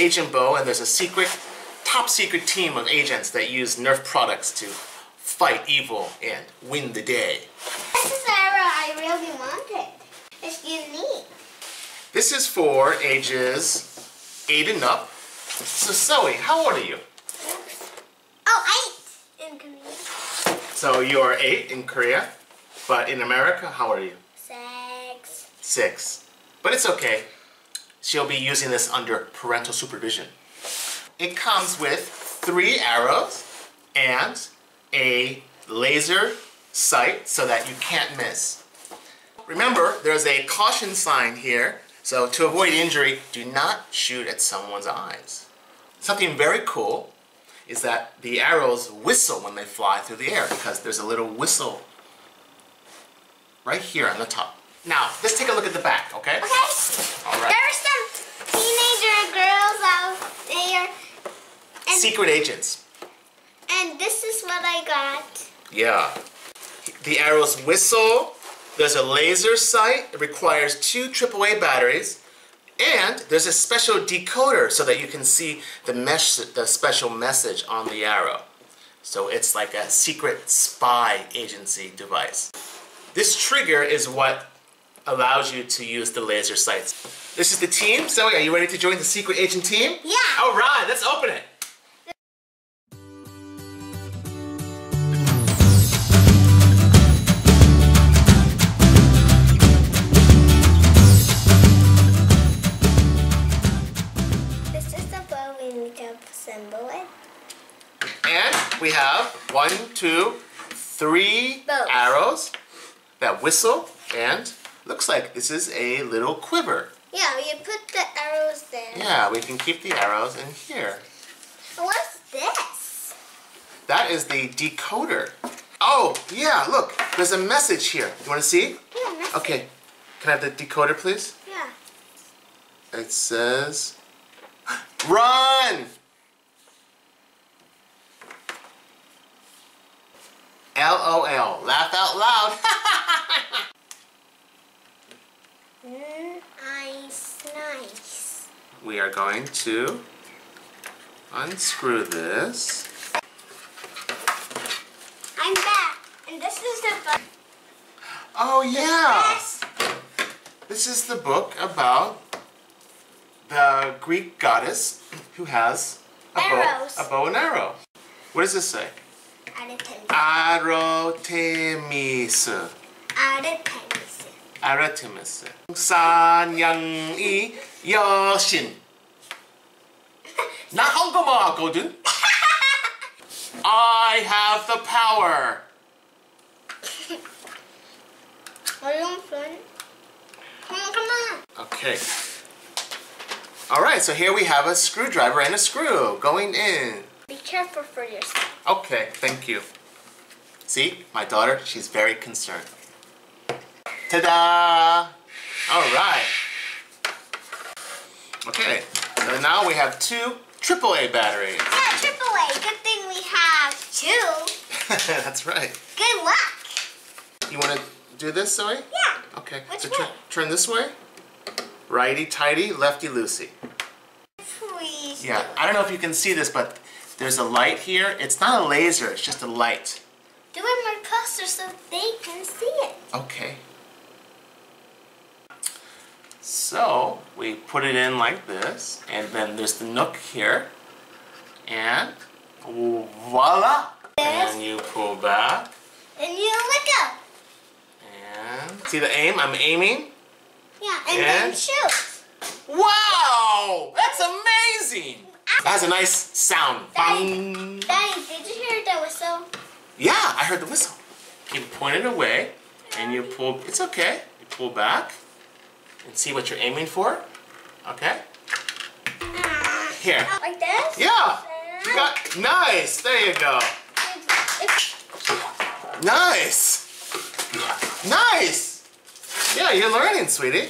Agent Bo, and there's a secret, top secret team of agents that use Nerf products to fight evil and win the day. This is the arrow I really wanted. It's unique. This is for ages 8 and up. So Zoe, how old are you? Oh, eight in Korean. So you are 8 in Korea, but in America, how are you? Six. 6. But it's okay. She'll be using this under parental supervision. It comes with three arrows and a laser sight so that you can't miss. Remember, there's a caution sign here, so to avoid injury, do not shoot at someone's eyes. Something very cool is that the arrows whistle when they fly through the air because there's a little whistle right here on the top. Now, let's take a look at the back, okay? Okay. All right. There are some teenager girls out there. And, Secret agents. and this is what I got. Yeah. The arrows whistle. There's a laser sight. It requires two AAA batteries. And there's a special decoder so that you can see the, mesh, the special message on the arrow. So it's like a secret spy agency device. This trigger is what allows you to use the laser sights. This is the team. Zoe, are you ready to join the secret agent team? Yeah. All right, let's open it. This is the bow we need to assemble it. And we have one, two, three arrows that whistle, and looks like this is a little quiver. Yeah, you put the arrows there. Yeah, we can keep the arrows in here. What's this? That is the decoder. Oh, yeah, look, there's a message here. You want to see? Yeah, that's Okay, can I have the decoder, please? Yeah. It says, run! LOL, laugh out loud. Nice, nice. we are going to unscrew this. I'm back, and this is the book. Oh yeah! Yes. This is the book about the Greek goddess who has a bow, a bow and arrow. What does this say? Arotemis. Arotemis. Arotemis. San Yang Yi Yoshin. Not Hangama, Golden. I have the power. Are you on fun? Come on, come on. Okay. Alright, so here we have a screwdriver and a screw going in. Be careful for yourself. Okay, thank you. See, my daughter, she's very concerned. Ta-da! Alright. Okay, so now we have two AAA batteries. Yeah, triple A. Good thing we have two. That's right. Good luck. You want to do this, Zoe? Yeah. Okay, Which so way? turn, turn this way. Righty tighty, lefty loosey. Please. Yeah, I don't know if you can see this, but there's a light here. It's not a laser, it's just a light. Do it more closer so they can see it. Okay. So we put it in like this, and then there's the nook here, and voila! And you pull back, And you look up. and see the aim? I'm aiming. Yeah, and then shoot. Wow! That's amazing! That has a nice sound. Bang! Daddy, did you hear the whistle? Yeah, I heard the whistle. You point it away, and you pull. It's okay. You pull back, and see what you're aiming for. Okay. Here. Like this? Yeah. You got nice. There you go. Nice. Nice. Yeah, you're learning, sweetie.